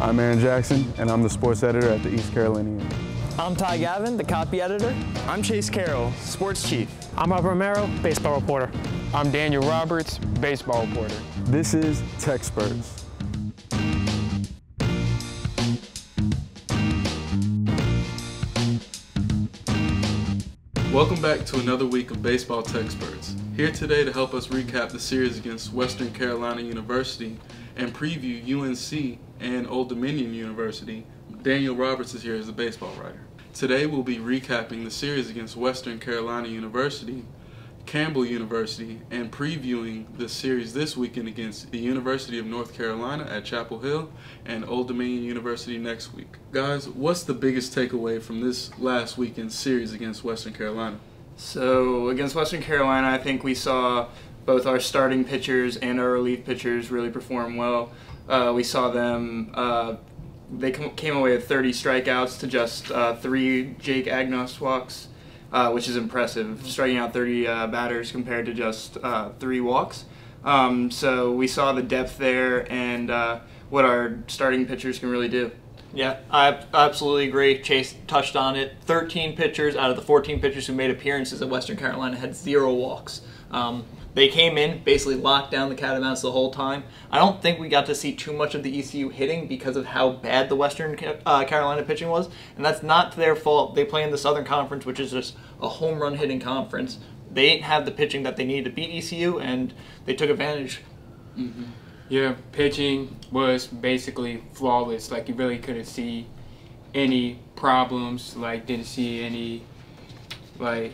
I'm Aaron Jackson, and I'm the sports editor at the East Carolinian. I'm Ty Gavin, the copy editor. I'm Chase Carroll, sports chief. I'm Rob Romero, baseball reporter. I'm Daniel Roberts, baseball reporter. This is TECsperts. Welcome back to another week of Baseball TECsperts. Here today to help us recap the series against Western Carolina University and preview UNC and Old Dominion University, Daniel Roberts is here as a baseball writer. Today we'll be recapping the series against Western Carolina University, Campbell University, and previewing the series this weekend against the University of North Carolina at Chapel Hill and Old Dominion University next week. Guys, what's the biggest takeaway from this last weekend series against Western Carolina? So, against Western Carolina, I think we saw both our starting pitchers and our relief pitchers really perform well. Uh, we saw them, uh, they came away with 30 strikeouts to just uh, three Jake Agnos walks, uh, which is impressive, striking out 30 uh, batters compared to just uh, three walks. Um, so we saw the depth there and what our starting pitchers can really do. Yeah, I absolutely agree. Chase touched on it. 13 pitchers out of the 14 pitchers who made appearances at Western Carolina had zero walks. Um, they came in, basically locked down the Catamounts the whole time. I don't think we got to see too much of the ECU hitting because of how bad the Western uh, Carolina pitching was, and that's not their fault. They play in the Southern Conference, which is just a home run hitting conference. They didn't have the pitching that they needed to beat ECU, and they took advantage. Mm-hmm. Yeah, pitching was basically flawless. Like you really couldn't see any problems. Like didn't see any like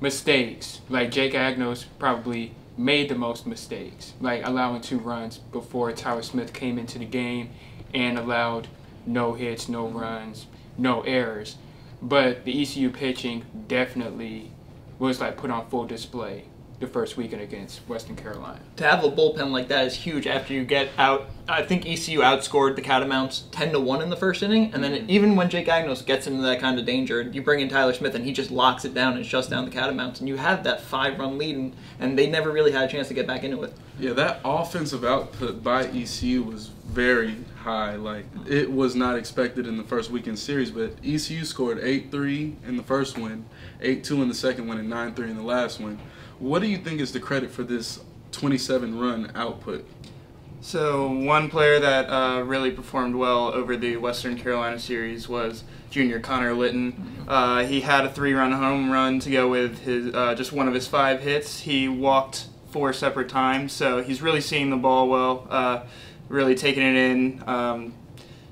mistakes. Like Jake Agnos probably made the most mistakes, like allowing two runs before Tyler Smith came into the game and allowed no hits, no runs, no errors. But the ECU pitching definitely was like put on full display the first weekend against Western Carolina. To have a bullpen like that is huge after you get out. I think ECU outscored the Catamounts 10 to 1 in the first inning, and then it, even when Jake Agnos gets into that kind of danger, you bring in Tyler Smith and he just locks it down and shuts down the Catamounts, and you have that five run lead, and, and they never really had a chance to get back into it. Yeah, that offensive output by ECU was very high. Like, it was not expected in the first weekend series, but ECU scored 8 3 in the first win, 8 2 in the second win, and 9 3 in the last win. What do you think is the credit for this 27 run output? So one player that uh, really performed well over the Western Carolina series was junior Connor Litton. Uh, he had a three-run home run to go with his uh, just one of his five hits. He walked four separate times, so he's really seeing the ball well, uh, really taking it in. Um,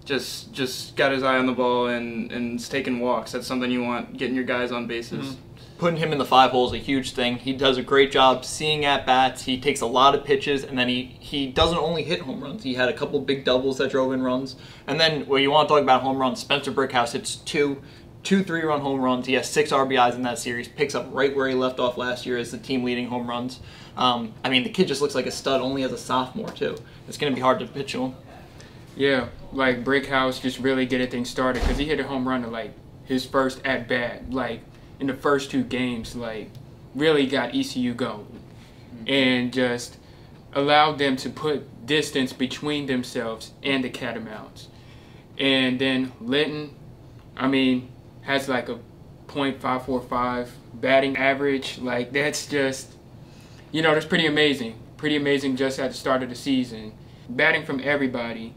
just just got his eye on the ball and and taking walks. That's something you want, getting your guys on bases. Mm-hmm putting him in the five hole is a huge thing. He does a great job seeing at bats. He takes a lot of pitches, and then he he doesn't only hit home runs. He had a couple big doubles that drove in runs. And then when you want to talk about home runs, Spencer Brickhouse hits two two three run home runs. He has six RBIs in that series. Picks up right where he left off last year as the team leading home runs. Um, I mean, the kid just looks like a stud only as a sophomore too. It's going to be hard to pitch him. Yeah, like Brickhouse just really getting things started because he hit a home run to like his first at bat. Like in the first two games, like really got ECU going mm-hmm. and just allowed them to put distance between themselves and the Catamounts. And then Litton, I mean, has like a .545 batting average. Like that's just, you know, that's pretty amazing. Pretty amazing just at the start of the season. Batting from everybody,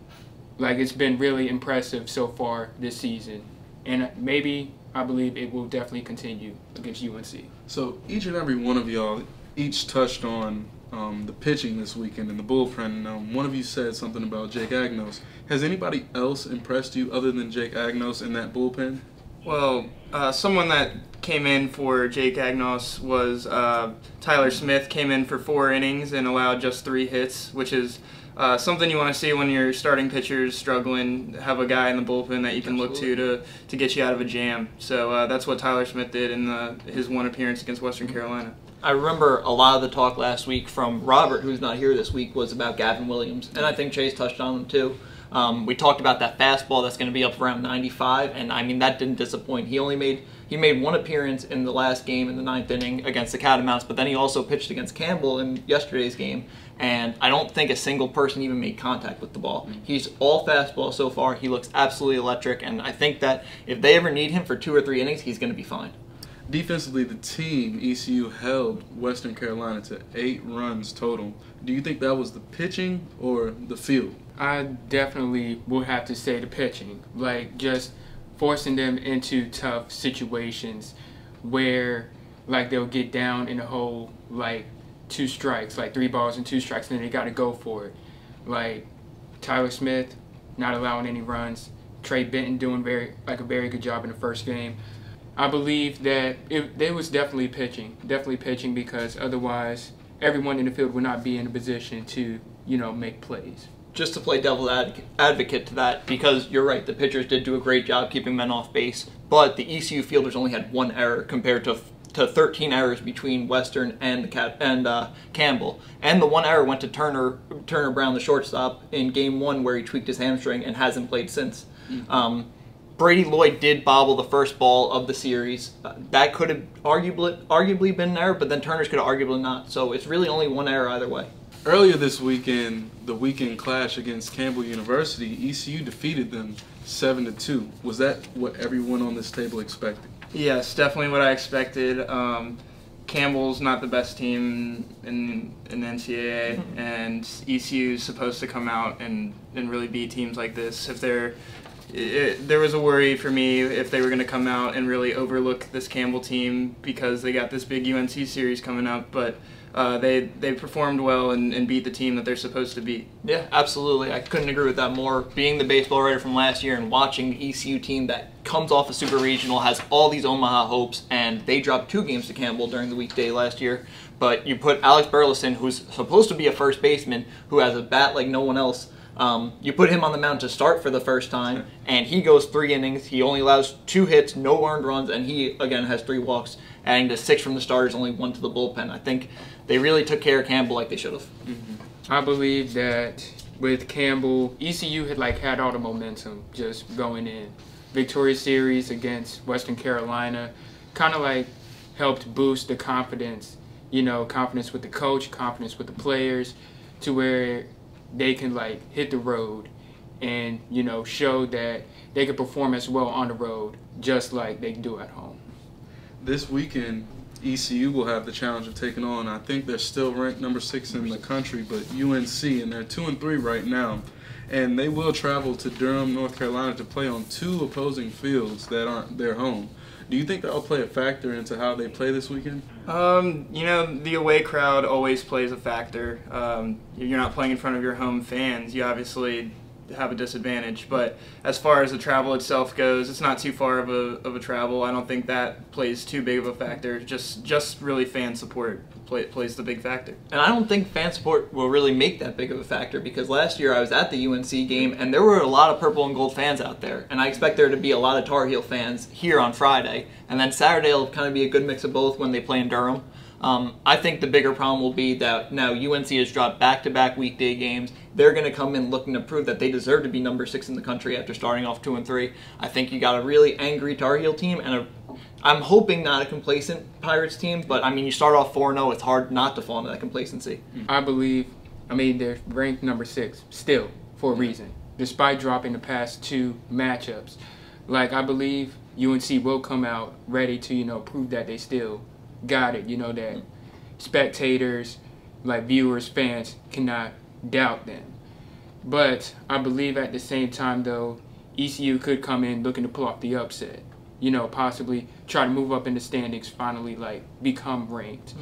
like it's been really impressive so far this season. And maybe I believe it will definitely continue against UNC. So each and every one of y'all each touched on um, the pitching this weekend in the bullpen. Um, one of you said something about Jake Agnos. Has anybody else impressed you other than Jake Agnos in that bullpen? Well, uh, someone that came in for Jake Agnos was uh, Tyler Smith. Came in for four innings and allowed just three hits, which is uh, something you want to see when your starting pitcher's struggling. Have a guy in the bullpen that you can Absolutely. look to to to get you out of a jam. So uh, that's what Tyler Smith did in the, his one appearance against Western Carolina. I remember a lot of the talk last week from Robert, who's not here this week, was about Gavin Williams, and I think Chase touched on him too. Um, we talked about that fastball that's going to be up around 95, and I mean that didn't disappoint. He only made he made one appearance in the last game in the ninth inning against the Catamounts, but then he also pitched against Campbell in yesterday's game, and I don't think a single person even made contact with the ball. Mm. He's all fastball so far. He looks absolutely electric, and I think that if they ever need him for two or three innings, he's going to be fine. Defensively, the team ECU held Western Carolina to eight runs total. Do you think that was the pitching or the field? I definitely will have to say the pitching. Like just forcing them into tough situations where like they'll get down in a hole like two strikes, like three balls and two strikes, and then they got to go for it. Like Tyler Smith not allowing any runs, Trey Benton doing very like a very good job in the first game. I believe that it, they was definitely pitching, definitely pitching because otherwise everyone in the field would not be in a position to you know make plays just to play devil advocate to that, because you're right, the pitchers did do a great job keeping men off base, but the ECU fielders only had one error compared to to 13 errors between Western and the and uh, Campbell, and the one error went to Turner Turner Brown, the shortstop, in Game One where he tweaked his hamstring and hasn't played since. Mm-hmm. Um, Brady Lloyd did bobble the first ball of the series. Uh, that could have arguably arguably been an error, but then Turner's could have arguably not. So it's really only one error either way. Earlier this weekend, the weekend clash against Campbell University, ECU defeated them seven to two. Was that what everyone on this table expected? Yes, definitely what I expected. Um, Campbell's not the best team in in NCAA, mm-hmm. and ECU is supposed to come out and, and really beat teams like this. If they're it, there was a worry for me if they were going to come out and really overlook this Campbell team because they got this big UNC series coming up, but uh, they they performed well and, and, beat the team that they're supposed to beat. Yeah, absolutely. I couldn't agree with that more. Being the baseball writer from last year and watching the ECU team that comes off a super regional has all these Omaha hopes, and they dropped two games to Campbell during the weekday last year. But you put Alec Burleson, who's supposed to be a first baseman, who has a bat like no one else. Um, you put him on the mound to start for the first time, and he goes three innings. He only allows two hits, no earned runs, and he again has three walks, adding to six from the starters, only one to the bullpen. I think they really took care of Campbell like they should have. Mm-hmm. I believe that with Campbell, ECU had like had all the momentum just going in. Victoria Series against Western Carolina kind of like helped boost the confidence, you know, confidence with the coach, confidence with the players, to where they can like hit the road and you know show that they can perform as well on the road just like they do at home. This weekend, ECU will have the challenge of taking on. I think they're still ranked number six in the country, but UNC, and they're two and three right now. And they will travel to Durham, North Carolina, to play on two opposing fields that aren't their home. Do you think that'll play a factor into how they play this weekend? Um, you know, the away crowd always plays a factor. Um, you're not playing in front of your home fans. You obviously have a disadvantage. But as far as the travel itself goes, it's not too far of a, of a travel. I don't think that plays too big of a factor. Just just really fan support play, plays the big factor. And I don't think fan support will really make that big of a factor because last year I was at the UNC game and there were a lot of purple and gold fans out there. And I expect there to be a lot of Tar Heel fans here on Friday. And then Saturday will kind of be a good mix of both when they play in Durham. Um, I think the bigger problem will be that now UNC has dropped back-to-back weekday games. They're going to come in looking to prove that they deserve to be number six in the country after starting off two and three. I think you got a really angry Tar Heel team and a I'm hoping not a complacent Pirates team, but I mean, you start off 4 0, it's hard not to fall into that complacency. I believe, I mean, they're ranked number six still for a reason, despite dropping the past two matchups. Like, I believe UNC will come out ready to, you know, prove that they still got it. You know that spectators, like viewers, fans cannot doubt them. But I believe at the same time though, ECU could come in looking to pull off the upset. You know, possibly try to move up in the standings, finally like become ranked.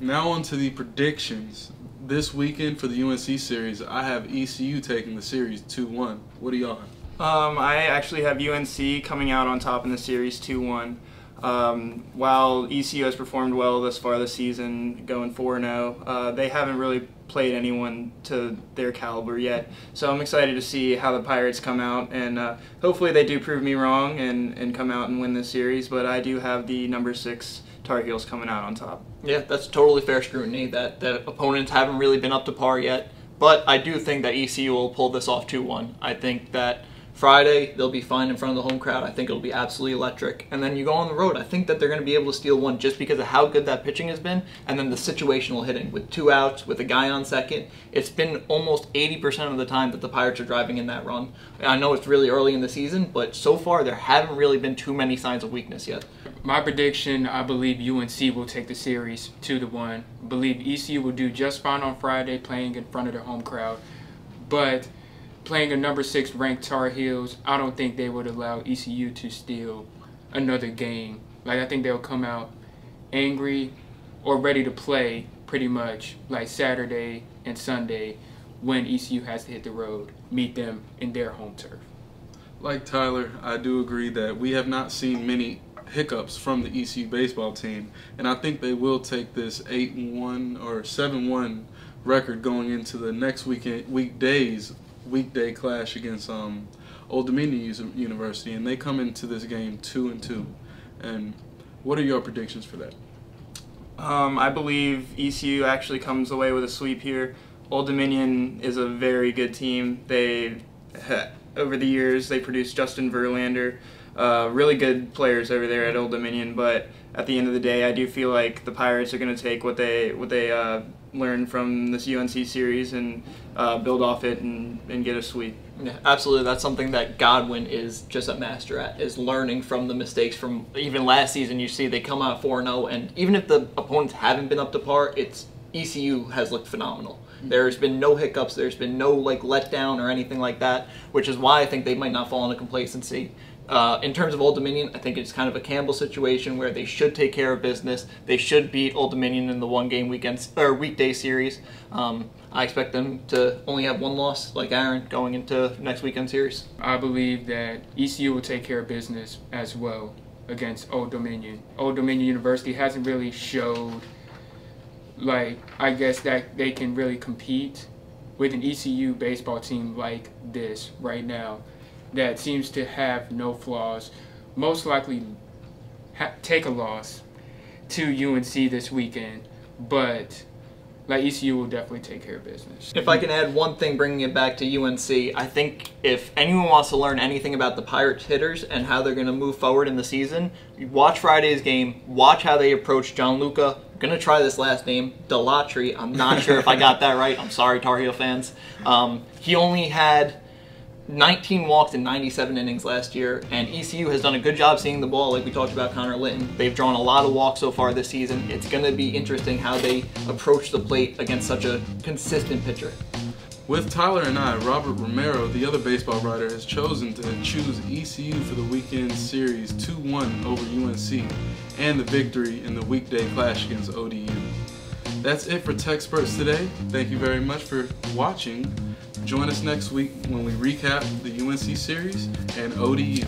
Now on to the predictions. This weekend for the UNC series, I have ECU taking the series 2-1. What are y'all? Um, I actually have UNC coming out on top in the series 2-1. Um, while ECU has performed well thus far this season, going 4 0, uh, they haven't really played anyone to their caliber yet. So I'm excited to see how the Pirates come out, and uh, hopefully they do prove me wrong and, and come out and win this series. But I do have the number six Tar Heels coming out on top. Yeah, that's totally fair scrutiny. That the opponents haven't really been up to par yet. but I do think that ECU will pull this off 2 1. I think that Friday, they'll be fine in front of the home crowd. I think it'll be absolutely electric. And then you go on the road. I think that they're going to be able to steal one just because of how good that pitching has been. And then the situational hitting with two outs, with a guy on second. It's been almost 80% of the time that the Pirates are driving in that run. I know it's really early in the season, but so far there haven't really been too many signs of weakness yet. My prediction, I believe UNC will take the series 2 to 1. I believe ECU will do just fine on Friday playing in front of their home crowd. But playing a number six ranked Tar Heels, I don't think they would allow ECU to steal another game. Like I think they'll come out angry or ready to play pretty much like Saturday and Sunday when ECU has to hit the road, meet them in their home turf. Like Tyler, I do agree that we have not seen many hiccups from the ECU baseball team, and I think they will take this 8-1 or seven one record going into the next weekend weekdays weekday clash against um, Old Dominion University, and they come into this game two and two. And what are your predictions for that? Um, I believe ECU actually comes away with a sweep here. Old Dominion is a very good team. They over the years they produced Justin Verlander, uh, really good players over there at Old Dominion. But at the end of the day, I do feel like the Pirates are going to take what they what they uh, learn from this UNC series and uh, build off it and, and get a sweep. Yeah, absolutely. That's something that Godwin is just a master at, is learning from the mistakes from even last season. You see they come out 4-0, and even if the opponents haven't been up to par, it's ECU has looked phenomenal. Mm-hmm. There's been no hiccups. There's been no like letdown or anything like that, which is why I think they might not fall into complacency. Uh, in terms of Old Dominion, I think it's kind of a Campbell situation where they should take care of business. They should beat Old Dominion in the one game weekend or weekday series. Um, I expect them to only have one loss, like Aaron, going into next weekend series. I believe that ECU will take care of business as well against Old Dominion. Old Dominion University hasn't really showed, like, I guess that they can really compete with an ECU baseball team like this right now that seems to have no flaws, most likely take a loss to UNC this weekend, but like ECU will definitely take care of business. If I can add one thing, bringing it back to UNC, I think if anyone wants to learn anything about the Pirates hitters and how they're going to move forward in the season, watch Friday's game. Watch how they approach Gianluca. I'm gonna try this last name, Dalatri. I'm not sure if I got that right. I'm sorry, Tar Heel fans. Um, he only had 19 walks in 97 innings last year, and ECU has done a good job seeing the ball, like we talked about Connor Litton. They've drawn a lot of walks so far this season. It's going to be interesting how they approach the plate against such a consistent pitcher. With Tyler and I, Robert Romero, the other baseball writer, has chosen to choose ECU for the weekend series 2-1 over UNC and the victory in the weekday clash against ODU. That's it for Tech TECsperts today. Thank you very much for watching. Join us next week when we recap the UNC series and ODU.